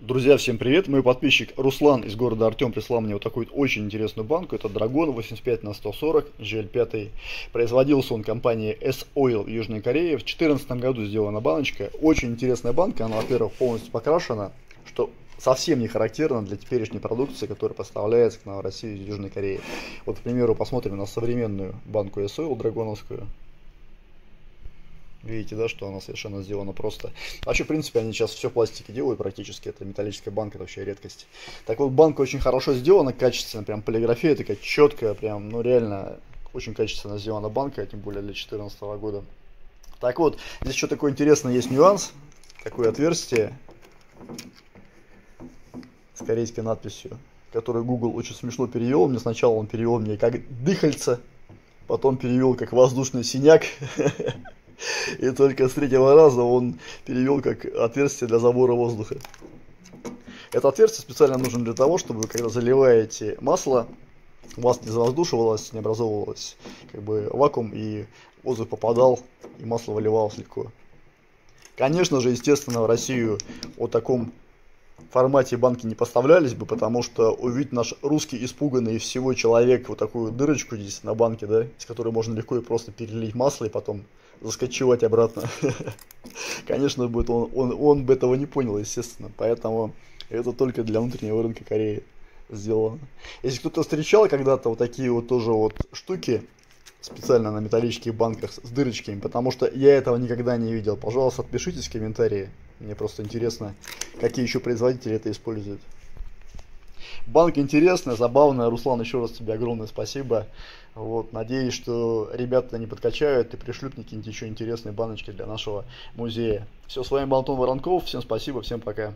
Друзья, всем привет! Мой подписчик Руслан из города Артем прислал мне вот такую очень интересную банку. Это Dragon 85 на 140 GL5. Производился он компанией S-Oil Южной Корее. В 2014 году сделана баночка. Очень интересная банка. Она, во-первых, полностью покрашена, что совсем не характерно для теперешней продукции, которая поставляется к нам в Россию из Южной Кореи. Вот, к примеру, посмотрим на современную банку S-Oil драгоновскую. Видите, да, что она совершенно сделана просто. Вообще, в принципе, они сейчас все пластике делают практически. Это металлическая банка, это вообще редкость. Так вот, банка очень хорошо сделана, качественно. Прям полиграфия такая четкая, прям, ну реально, очень качественно сделана банка, тем более для 2014 года. Так вот, здесь еще такой интересный есть нюанс. Такое отверстие с корейской надписью, который Google очень смешно перевел. Мне сначала он перевел мне как дыхальце, потом перевел как воздушный синяк. И только с третьего раза он перевел как отверстие для забора воздуха. Это отверстие специально нужно для того, чтобы когда заливаете масло, у вас не завоздушивалось, не образовывалось как бы вакуум, и воздух попадал, и масло выливалось легко. Конечно же, естественно, в Россию о таком формате банки не поставлялись бы, потому что увидеть наш русский испуганный всего человек вот такую дырочку здесь на банке, да, из которой можно легко и просто перелить масло и потом заскочевать обратно. Конечно, будет он, он, он бы этого не понял, естественно. Поэтому это только для внутреннего рынка Кореи сделано. Если кто-то встречал когда-то вот такие вот тоже вот штуки, специально на металлических банках с дырочками, потому что я этого никогда не видел. Пожалуйста, отпишитесь в комментарии. Мне просто интересно, какие еще производители это используют. Банк интересная, забавная. Руслан, еще раз тебе огромное спасибо. Вот, надеюсь, что ребята не подкачают и пришлют какие-нибудь еще интересные баночки для нашего музея. Все, с вами был Антон Воронков. Всем спасибо, всем пока.